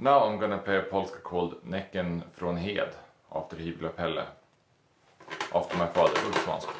Now I'm gonna play a polska called Näcken från Hed after Hivla Pelle after my father Ulf Svansson.